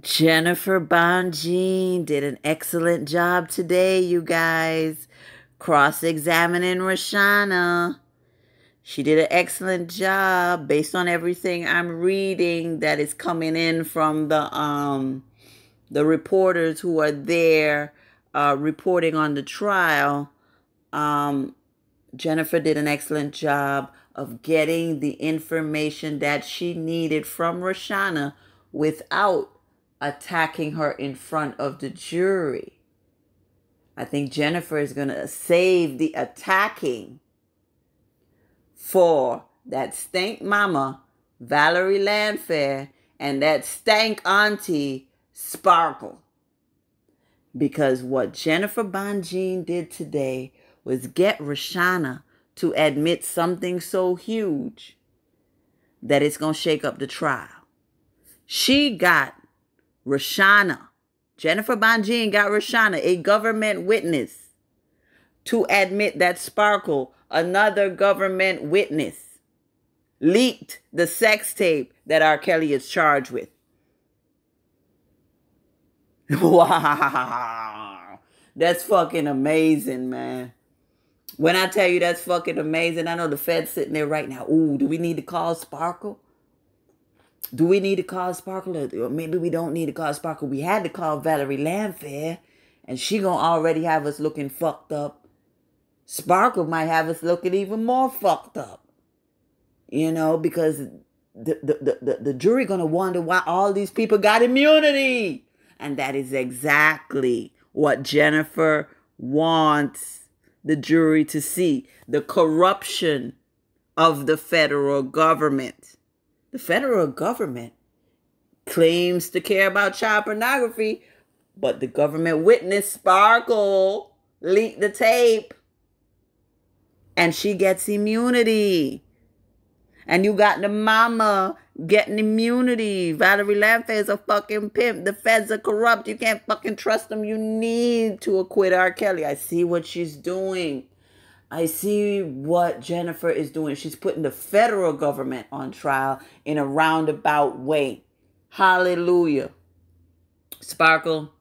Jennifer Bonjean did an excellent job today, you guys. Cross examining Rashana. She did an excellent job based on everything I'm reading that is coming in from the um the reporters who are there uh, reporting on the trial. Um, Jennifer did an excellent job of getting the information that she needed from Rashana without attacking her in front of the jury. I think Jennifer is going to save the attacking for that stank mama, Valerie Landfair, and that stank auntie, Sparkle. Because what Jennifer Bonjean did today was get Rashana to admit something so huge that it's going to shake up the trial. She got Rashana, Jennifer Bonjean got Rashana, a government witness, to admit that Sparkle, another government witness, leaked the sex tape that R. Kelly is charged with. Wow. That's fucking amazing, man. When I tell you that's fucking amazing, I know the Fed's sitting there right now. Ooh, do we need to call Sparkle? Do we need to call Sparkle? Or maybe we don't need to call Sparkle. We had to call Valerie Landfair, and she gonna already have us looking fucked up. Sparkle might have us looking even more fucked up. You know, because the, the, the, the jury gonna wonder why all these people got immunity. And that is exactly what Jennifer wants the jury to see the corruption of the federal government. The federal government claims to care about child pornography, but the government witness Sparkle leaked the tape and she gets immunity. And you got the mama getting immunity. Valerie Landfair is a fucking pimp. The feds are corrupt. You can't fucking trust them. You need to acquit R. Kelly. I see what she's doing. I see what Jennifer is doing. She's putting the federal government on trial in a roundabout way. Hallelujah. Sparkle,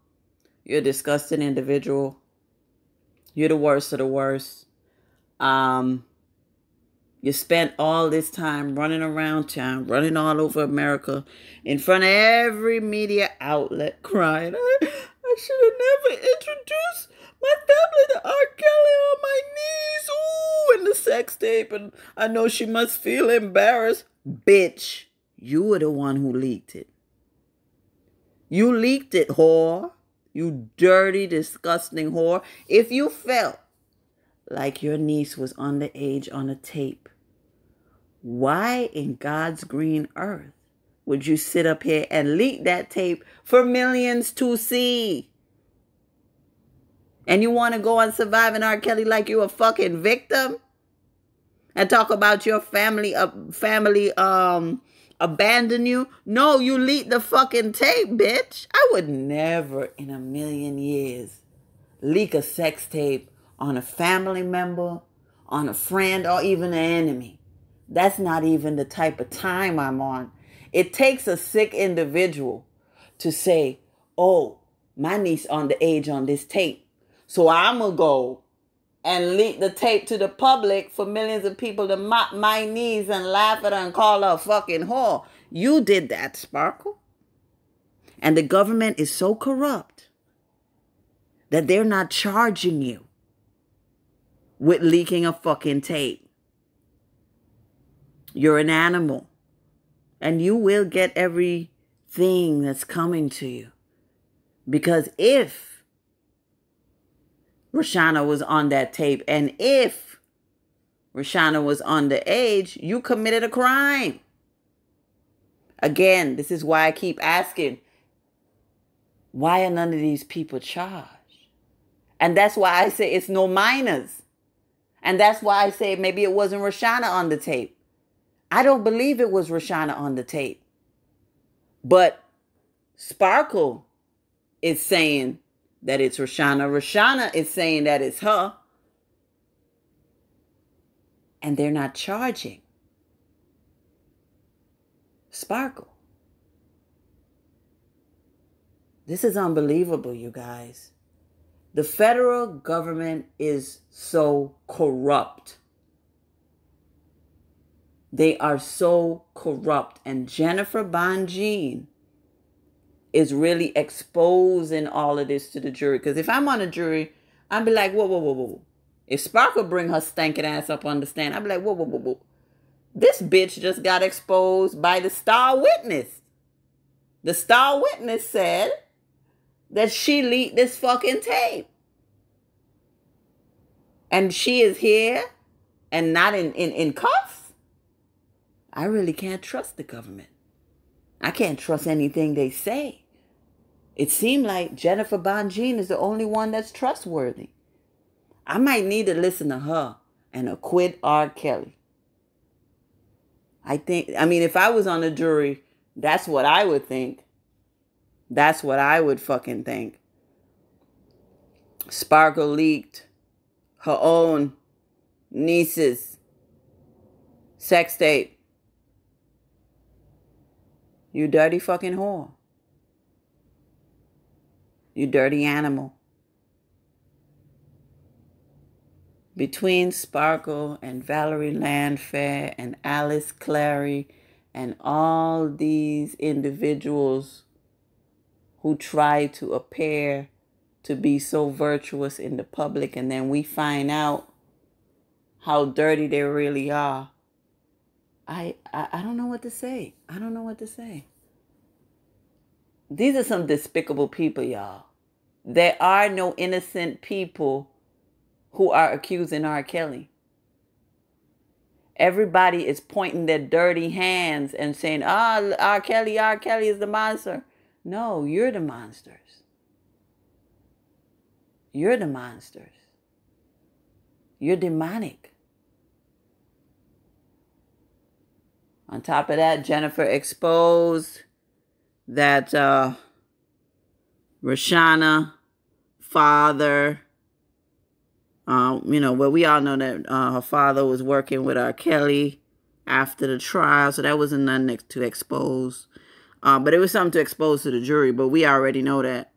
you're a disgusting individual. You're the worst of the worst. Um, you spent all this time running around town, running all over America, in front of every media outlet, crying, I, I should have never introduced my family to R. Kelly on my knees. Ooh, and the sex tape. And I know she must feel embarrassed. Bitch, you were the one who leaked it. You leaked it, whore. You dirty, disgusting whore. If you felt like your niece was underage on a tape, why in God's green earth would you sit up here and leak that tape for millions to see? And you want to go on surviving R. Kelly like you a fucking victim? And talk about your family uh, family um abandon you? No, you leaked the fucking tape, bitch. I would never in a million years leak a sex tape on a family member, on a friend, or even an enemy. That's not even the type of time I'm on. It takes a sick individual to say, oh, my niece on the age on this tape. So I'm going to go and leak the tape to the public for millions of people to mop my knees and laugh at her and call her a fucking whore. You did that, Sparkle. And the government is so corrupt that they're not charging you with leaking a fucking tape. You're an animal. And you will get everything that's coming to you. Because if Rashana was on that tape and if Rashana was underage, you committed a crime. Again, this is why I keep asking why are none of these people charged? And that's why I say it's no minors. And that's why I say maybe it wasn't Rashana on the tape. I don't believe it was Rashana on the tape. But Sparkle is saying that it's Rashana. Rashana is saying that it's her. And they're not charging Sparkle. This is unbelievable, you guys. The federal government is so corrupt. They are so corrupt. And Jennifer Bonjean is really exposing all of this to the jury. Because if I'm on a jury, I'd be like, whoa, whoa, whoa, whoa. If Sparkle bring her stinking ass up on the stand, I'd be like, whoa, whoa, whoa, whoa. This bitch just got exposed by the star witness. The star witness said that she leaked this fucking tape. And she is here and not in, in, in cuffs. I really can't trust the government. I can't trust anything they say. It seemed like Jennifer Bonjean is the only one that's trustworthy. I might need to listen to her and acquit R. Kelly. I think, I mean, if I was on the jury, that's what I would think. That's what I would fucking think. Sparkle leaked her own niece's sex tape. You dirty fucking whore. You dirty animal. Between Sparkle and Valerie Landfair and Alice Clary and all these individuals who try to appear to be so virtuous in the public and then we find out how dirty they really are. I, I I don't know what to say. I don't know what to say. These are some despicable people, y'all. There are no innocent people who are accusing R. Kelly. Everybody is pointing their dirty hands and saying, ah, oh, R. Kelly, R. Kelly is the monster. No, you're the monsters. You're the monsters. You're demonic. On top of that, Jennifer exposed that uh, Rashana, father, uh, you know, well, we all know that uh, her father was working with R. Kelly after the trial, so that wasn't nothing to expose. Uh, but it was something to expose to the jury, but we already know that.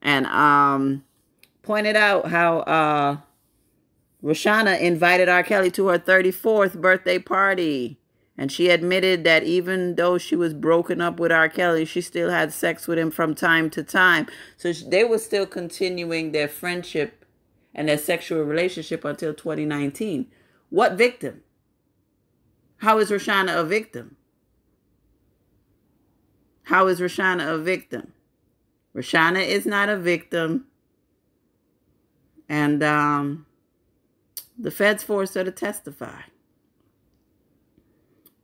And um, pointed out how uh, Rashana invited R. Kelly to her 34th birthday party. And she admitted that even though she was broken up with R. Kelly, she still had sex with him from time to time. So they were still continuing their friendship and their sexual relationship until 2019. What victim? How is Rashana a victim? How is Rashana a victim? Rashana is not a victim. And um, the feds forced her to testify.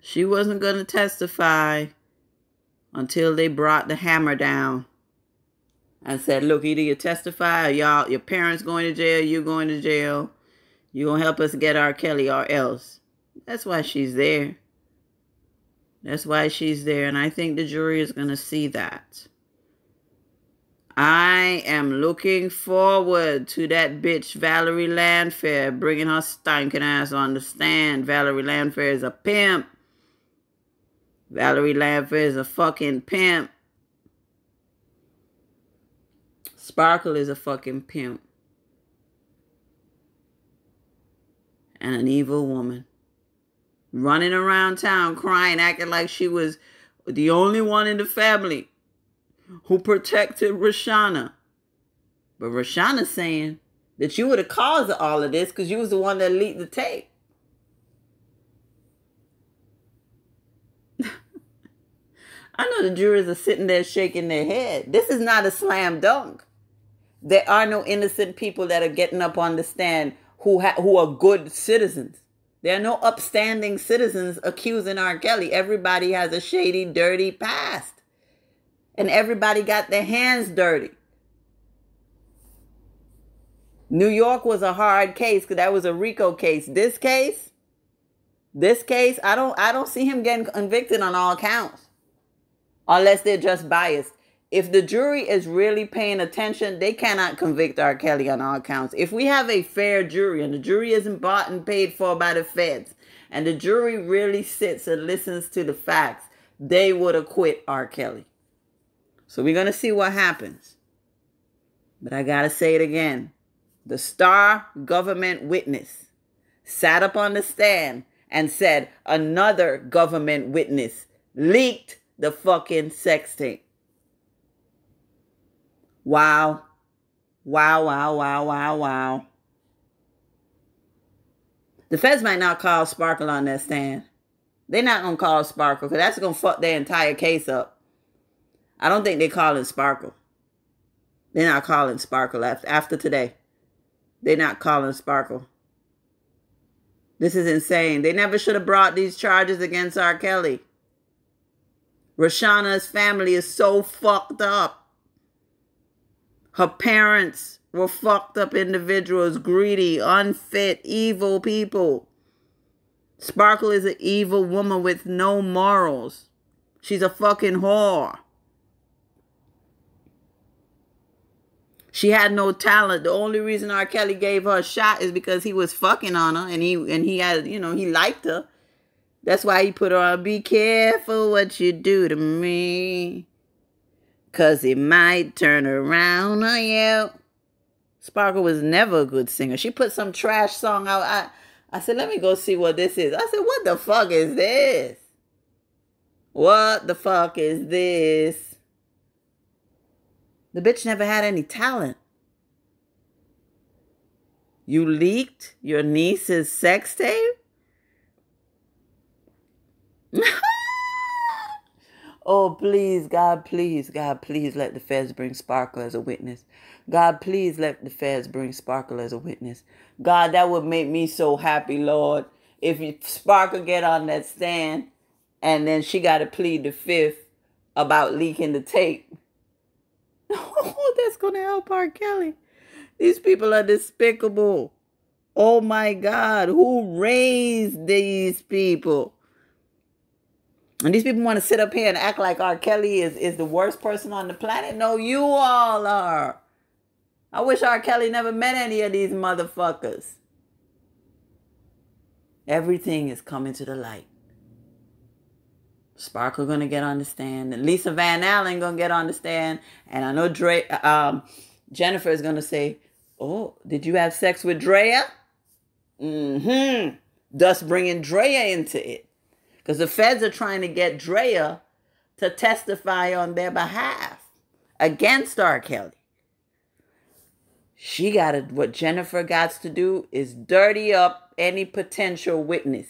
She wasn't going to testify until they brought the hammer down and said, look, either you testify or y'all, your parents going to jail, you going to jail. you going to help us get R. Kelly or else. That's why she's there. That's why she's there. And I think the jury is going to see that. I am looking forward to that bitch Valerie Landfair bringing her stinking ass on the stand. Valerie Landfair is a pimp. Valerie Landfair is a fucking pimp. Sparkle is a fucking pimp. And an evil woman running around town crying, acting like she was the only one in the family who protected Rashana. But Rashana saying that you were the cause of all of this because you was the one that leaked the tape. I know the jurors are sitting there shaking their head. This is not a slam dunk. There are no innocent people that are getting up on the stand who ha- who are good citizens. There are no upstanding citizens accusing R. Kelly. Everybody has a shady, dirty past. And everybody got their hands dirty. New York was a hard case because that was a RICO case. This case, this case, I don't I don't see him getting convicted on all counts. Unless they're just biased if the jury is really paying attention, they cannot convict R. Kelly on all counts. If we have a fair jury and the jury isn't bought and paid for by the feds, and the jury really sits and listens to the facts, they would acquit R. Kelly. So we're going to see what happens. But I got to say it again. The star government witness sat up on the stand and said another government witness leaked the fucking sex tape. Wow. Wow, wow, wow, wow, wow. The feds might not call Sparkle on that stand. They're not going to call Sparkle because that's going to fuck their entire case up. I don't think they're calling Sparkle. They're not calling Sparkle after, after today. They're not calling Sparkle. This is insane. They never should have brought these charges against R. Kelly. Roshana's family is so fucked up. Her parents were fucked up individuals, greedy, unfit, evil people. Sparkle is an evil woman with no morals. She's a fucking whore. She had no talent. The only reason R. Kelly gave her a shot is because he was fucking on her and he and he had, you know, he liked her. That's why he put on be careful what you do to me. Cause it might turn around on you. Sparkle was never a good singer. She put some trash song out. I I said, let me go see what this is. I said, what the fuck is this? What the fuck is this? The bitch never had any talent. You leaked your niece's sex tape? oh, please, God, please, God, please let the feds bring Sparkle as a witness. God, please let the feds bring Sparkle as a witness. God, that would make me so happy, Lord. If Sparkle get on that stand and then she got to plead the fifth about leaking the tape. Oh, that's going to help R. Kelly. These people are despicable. Oh my God, who raised these people? And these people want to sit up here and act like R. Kelly is, is the worst person on the planet. No, you all are. I wish R. Kelly never met any of these motherfuckers. Everything is coming to the light. Sparkle gonna get on the stand, and Lisa Van Allen gonna get on the stand, and I know Dre, um, Jennifer is gonna say, "Oh, did you have sex with Drea?" Mm-hmm. Thus bringing Drea into it, because the feds are trying to get Drea to testify on their behalf against R. Kelly. She got to, what Jennifer got to do is dirty up any potential witness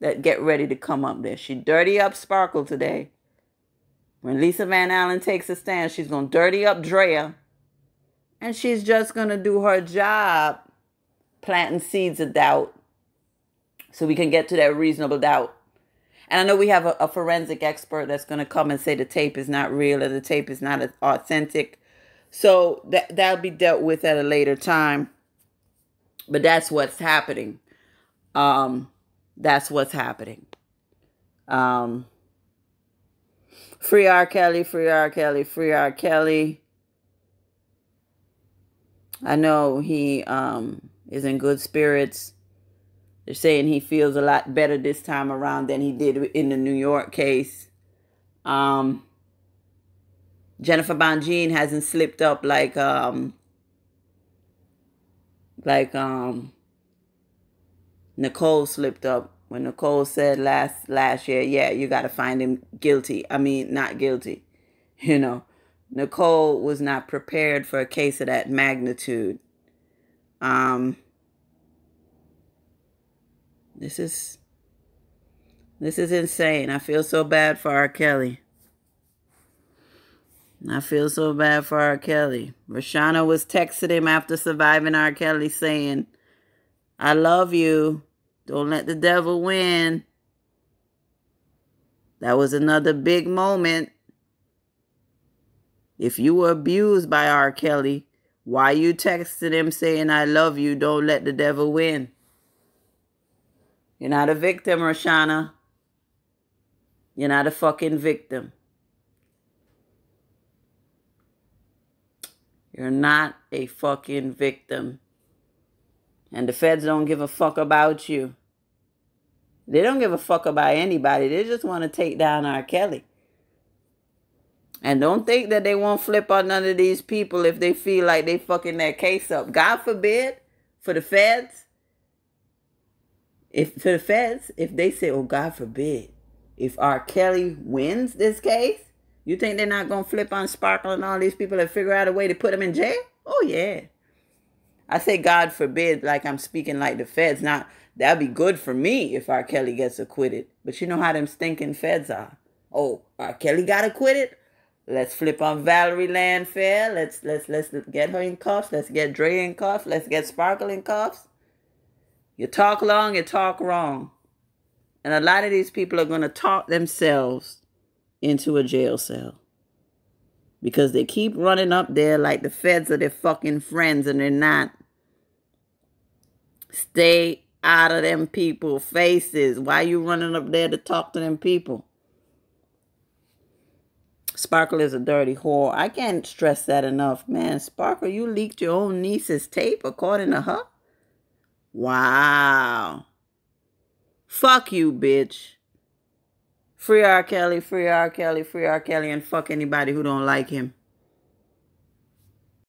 that get ready to come up there. She dirty up Sparkle today. When Lisa Van Allen takes a stand, she's going to dirty up Drea. And she's just going to do her job planting seeds of doubt so we can get to that reasonable doubt. And I know we have a, a forensic expert that's going to come and say the tape is not real or the tape is not authentic. So that that'll be dealt with at a later time. But that's what's happening. Um, that's what's happening. Um, free R. Kelly, free R. Kelly, free R. Kelly. I know he um, is in good spirits. They're saying he feels a lot better this time around than he did in the New York case. Um, Jennifer Bonjean hasn't slipped up like um, like um, Nicole slipped up when Nicole said last last year, yeah, you got to find him guilty. I mean, not guilty. You know, Nicole was not prepared for a case of that magnitude. Um, this is this is insane. I feel so bad for R. Kelly. I feel so bad for R. Kelly. Roshana was texting him after surviving R. Kelly saying, I love you. Don't let the devil win. That was another big moment. If you were abused by R. Kelly, why you texted him saying, I love you, don't let the devil win? You're not a victim, Roshana. You're not a fucking victim. You're not a fucking victim. And the feds don't give a fuck about you. They don't give a fuck about anybody. They just want to take down R. Kelly. And don't think that they won't flip on none of these people if they feel like they fucking that case up. God forbid for the feds. If for the feds, if they say, oh God forbid, if R. Kelly wins this case, you think they're not gonna flip on Sparkle and all these people and figure out a way to put them in jail? Oh yeah. I say God forbid, like I'm speaking like the feds. Not that'd be good for me if R. Kelly gets acquitted. But you know how them stinking feds are. Oh, R. Kelly got acquitted. Let's flip on Valerie Landfair. Let's let's let's get her in cuffs. Let's get Dre in cuffs. Let's get Sparkle in cuffs. You talk long, you talk wrong. And a lot of these people are gonna talk themselves into a jail cell. Because they keep running up there like the feds are their fucking friends and they're not. Stay out of them people faces. Why you running up there to talk to them people? Sparkle is a dirty whore. I can't stress that enough. Man, Sparkle, you leaked your own niece's tape according to her? Wow. Fuck you, bitch. Free R. Kelly, free R. Kelly, free R. Kelly, and fuck anybody who don't like him.